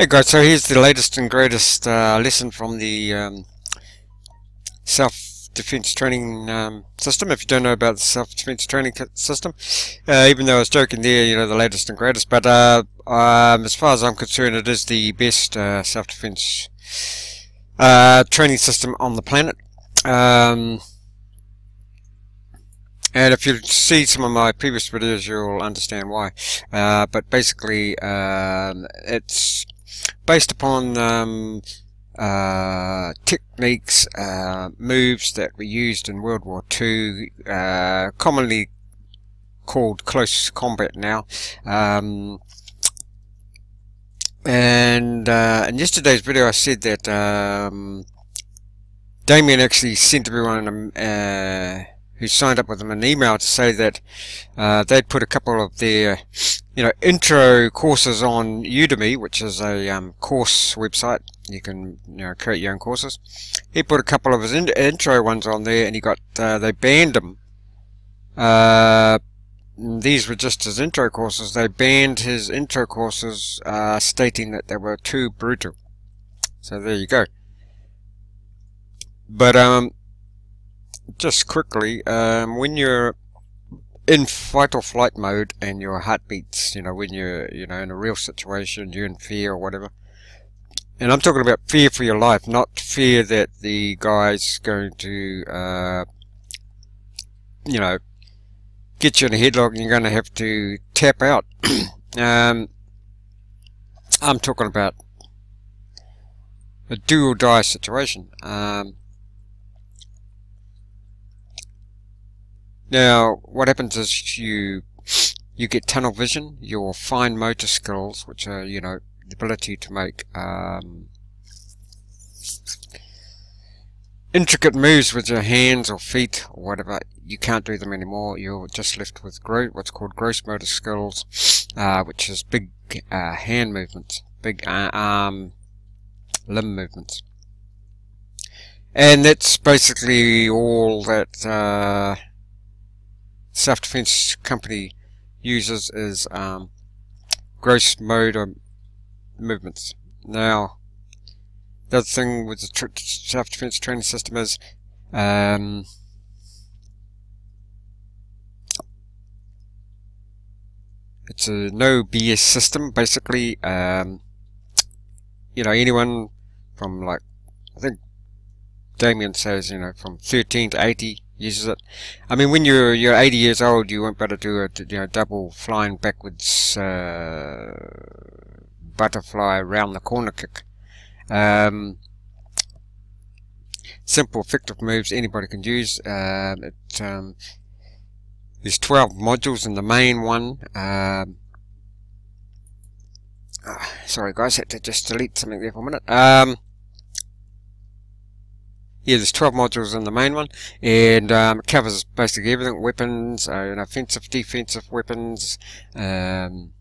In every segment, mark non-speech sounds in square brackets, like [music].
Hey guys, so here's the latest and greatest uh, lesson from the um, self-defense training um, system. If you don't know about the self-defense training system, uh, even though I was joking there, you know, the latest and greatest, but uh, um, as far as I'm concerned, it is the best uh, self-defense uh, training system on the planet. Um, and if you see some of my previous videos, you'll understand why. Uh, but basically, um, it's based upon um, uh, techniques, uh, moves that were used in World War II, uh, commonly called close combat now. Um, and uh, in yesterday's video I said that um, Damian actually sent everyone uh, who signed up with him an email to say that uh, they'd put a couple of their you know intro courses on Udemy which is a um, course website. You can you know create your own courses. He put a couple of his in intro ones on there and he got uh, they banned them uh, these were just his intro courses. They banned his intro courses uh, stating that they were too brutal. So there you go. But um just quickly, um, when you're in fight or flight mode and your heart beats, you know, when you're, you know, in a real situation, you're in fear or whatever. And I'm talking about fear for your life, not fear that the guy's going to, uh, you know, get you in a headlock and you're going to have to tap out. [clears throat] um, I'm talking about a do or die situation. Um, Now, what happens is you you get tunnel vision, your fine motor skills, which are, you know, the ability to make um, intricate moves with your hands or feet or whatever, you can't do them anymore. You're just left with what's called gross motor skills, uh, which is big uh, hand movements, big uh, arm, limb movements. And that's basically all that uh, self-defense company uses is um, gross motor movements. Now, the other thing with the self-defense training system is um, it's a no BS system. Basically, um, you know, anyone from like I think Damian says, you know, from 13 to 80 uses it. I mean, when you're you're 80 years old, you won't be able to do a you know double flying backwards uh, butterfly around the corner kick. Um, simple, effective moves anybody can use. Uh, it, um, there's 12 modules in the main one. Um, uh, sorry guys, had to just delete something there for a minute. Yeah, there's 12 modules in the main one, and um, it covers basically everything, weapons, uh, offensive, defensive weapons, um,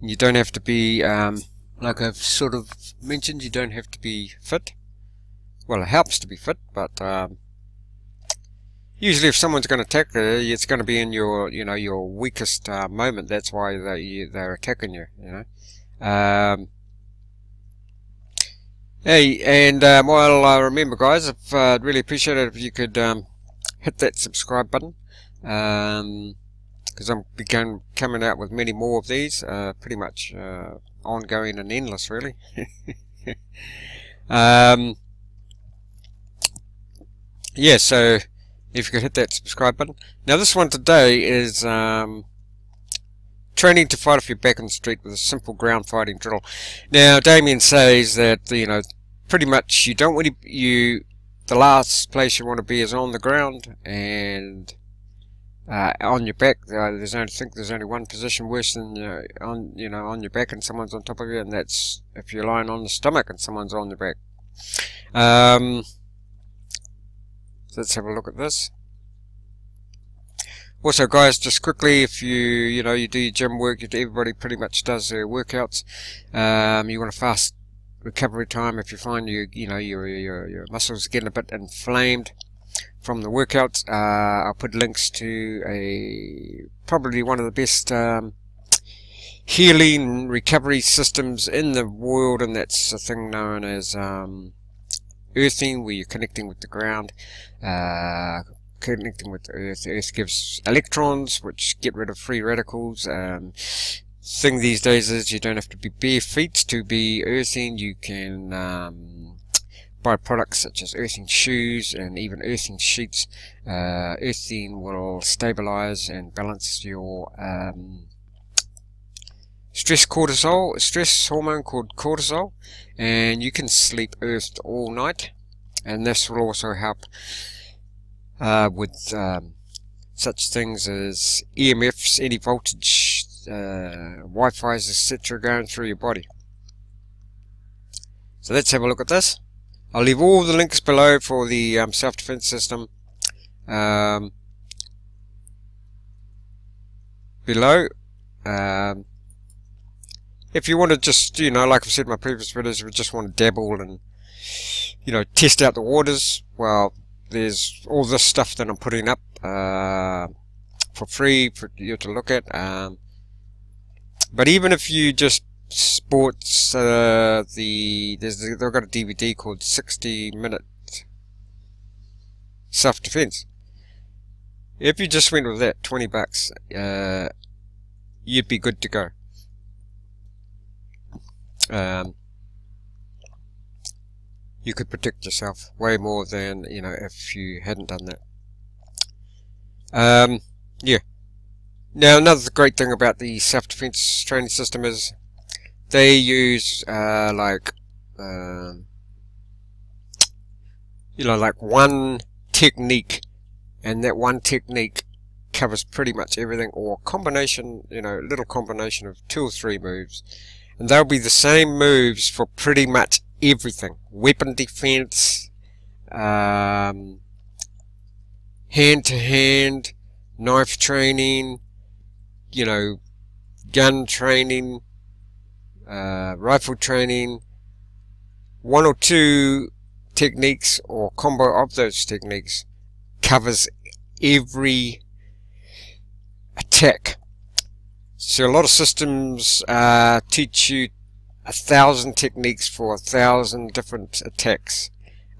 you don't have to be, um, like I've sort of mentioned, you don't have to be fit. Well, it helps to be fit, but um, usually if someone's going to attack you, it's going to be in your, you know, your weakest uh, moment. That's why they, they're attacking you, you know. Um, Hey, and um, well, uh, remember guys, I'd uh, really appreciate it if you could um, hit that subscribe button. Um, because I'm begun coming out with many more of these, uh, pretty much uh, ongoing and endless, really. [laughs] um, yeah, so if you could hit that subscribe button. Now, this one today is um, training to fight off your back on the street with a simple ground fighting drill. Now, Damian says that, you know, pretty much you don't want to, you, the last place you want to be is on the ground and uh, on your back. Uh, there's only, I think there's only one position worse than uh, on, you know, on your back and someone's on top of you, and that's if you're lying on the stomach and someone's on the back. Um, let's have a look at this. Also, guys, just quickly, if you you know you do your gym work, everybody pretty much does their workouts. Um, you want to fast recovery time if you find you you know your your, your muscles getting a bit inflamed from the workouts. Uh, I'll put links to a probably one of the best um, healing recovery systems in the world, and that's a thing known as um, earthing, where you're connecting with the ground, uh, connecting with the earth. Earth gives electrons, which get rid of free radicals. Um, thing these days is you don't have to be bare feet to be earthing. You can um, buy products such as earthing shoes and even earthing sheets. Uh, earthing will stabilize and balance your um, stress cortisol, stress hormone called cortisol, and you can sleep earthed all night. And this will also help uh, with um, such things as EMFs, any voltage, uh, Wi-Fi's, etc. going through your body. So let's have a look at this. I'll leave all the links below for the um, self-defense system um, below. Um, if you want to just, you know, like I've said in my previous videos, if you just want to dabble and, you know, test out the waters, well, there's all this stuff that I'm putting up uh, for free for you to look at. Um, but even if you just sports uh, the there's they've got a DVD called 60 minute self defense. If you just went with that 20 bucks, uh, you'd be good to go. Um, you could protect yourself way more than you know if you hadn't done that. Um, yeah. Now another great thing about the self-defense training system is they use uh, like um, you know like one technique and that one technique covers pretty much everything or combination you know a little combination of two or three moves and they'll be the same moves for pretty much everything. Weapon defense um, hand to hand knife training you know gun training uh, rifle training, one or two techniques or combo of those techniques covers every attack. So a lot of systems uh, teach you a thousand techniques for a thousand different attacks.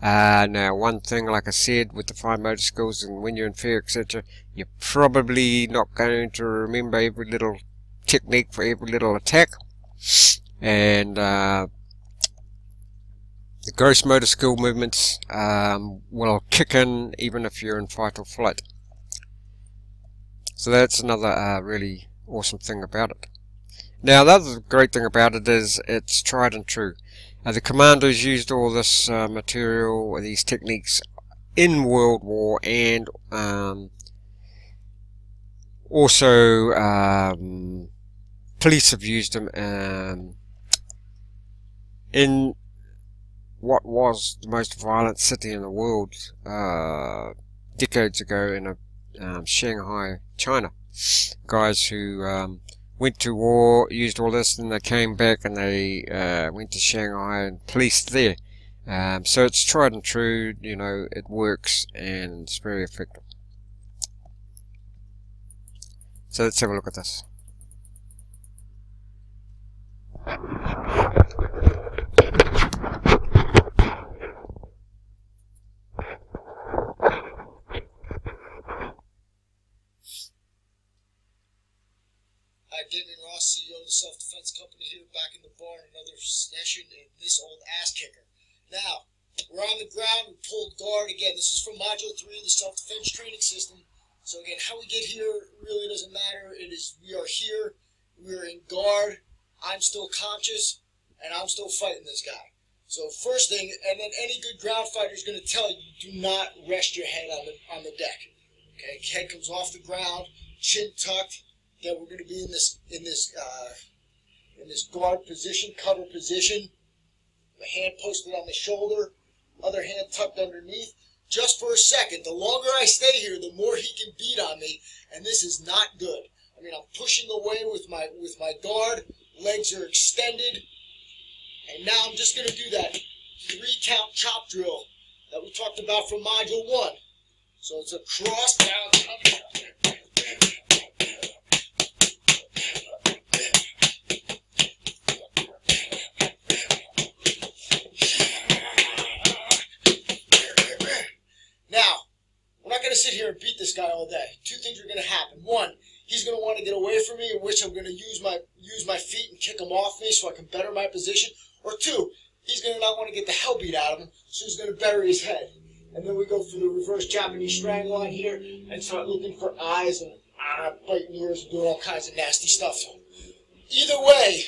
Uh, now, one thing, like I said, with the fine motor skills and when you're in fear, etc., you're probably not going to remember every little technique for every little attack and uh, the gross motor skill movements um, will kick in even if you're in fight or flight. So that's another uh, really awesome thing about it. Now the other great thing about it is it's tried and true. Uh, the commandos used all this uh, material, these techniques in World War and um, also um, police have used them um, in what was the most violent city in the world uh, decades ago in a, um, Shanghai, China. Guys who um, went to war, used all this, and they came back and they uh, went to Shanghai and policed there. Um, so it's tried and true, you know, it works and it's very effective. So let's have a look at this. CEO of the self-defense company here back in the bar another session in this old ass kicker. Now, we're on the ground, we pulled guard. Again, this is from Module 3 of the self-defense training system. So again, how we get here really doesn't matter. It is, we are here, we're in guard, I'm still conscious, and I'm still fighting this guy. So first thing, and then any good ground fighter is going to tell you, do not rest your head on the, on the deck. Okay, head comes off the ground, chin tucked, that we're going to be in this in this uh, in this guard position, cover position. The hand posted on the shoulder, other hand tucked underneath. Just for a second. The longer I stay here, the more he can beat on me, and this is not good. I mean, I'm pushing away with my with my guard. Legs are extended, and now I'm just going to do that three count chop drill that we talked about from module one. So it's a cross down, up, guy all day. Two things are going to happen. One, he's going to want to get away from me, in which I'm going to use my use my feet and kick him off me so I can better my position. Or two, he's going to not want to get the hell beat out of him, so he's going to bury his head. And then we go for the reverse Japanese strang line here and start looking for eyes and ah, biting ears and doing all kinds of nasty stuff. So either way,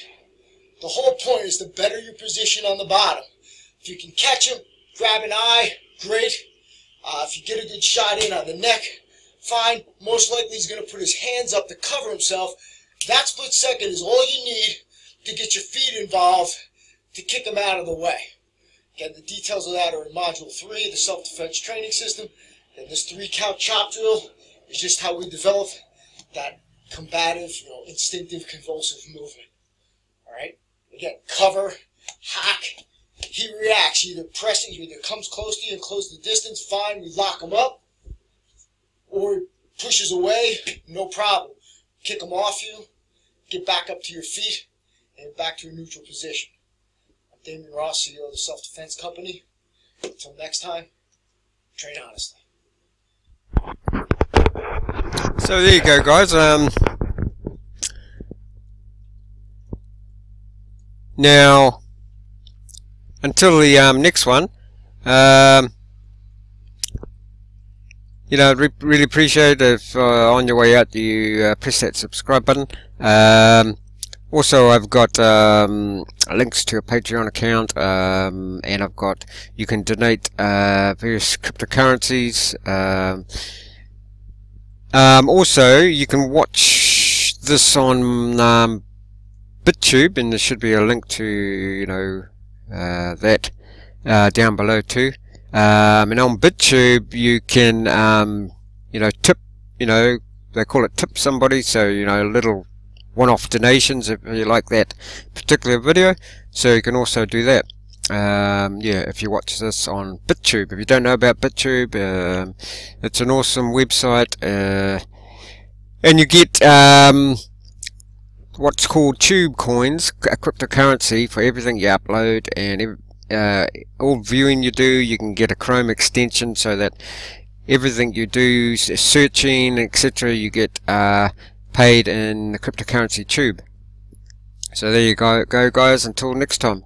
the whole point is to better your position on the bottom. If you can catch him, grab an eye, great. Uh, if you get a good shot in on the neck, fine. Most likely he's going to put his hands up to cover himself. That split second is all you need to get your feet involved to kick him out of the way. Again, the details of that are in Module 3, the self-defense training system. And this three-count chop drill is just how we develop that combative, you know, instinctive, convulsive movement. All right? Again, cover, hack. He reacts, either pressing, he either comes close to you and close the distance, fine, we lock him up. Or pushes away, no problem. Kick him off you, get back up to your feet, and back to a neutral position. I'm Damian Ross, CEO of the Self Defense Company. Until next time, train honestly. So there you go, guys. Um, now, until the um, next one, um, you know, re really appreciate if uh, on your way out you uh, press that subscribe button. Um, also, I've got um, links to a Patreon account, um, and I've got you can donate uh, various cryptocurrencies. Um, um also, you can watch this on um, BitTube, and there should be a link to you know uh, that uh, down below too. Um, and on BitTube, you can you know tip, you know they call it tip somebody, so you know little one-off donations if you like that particular video. So you can also do that. Um, yeah if you watch this on BitTube. If you don't know about BitTube um, it's an awesome website uh, and you get um, what's called tube coins a cryptocurrency for everything you upload and uh, all viewing you do you can get a Chrome extension so that everything you do searching etc you get uh, paid in the cryptocurrency tube. So there you go, go guys, until next time.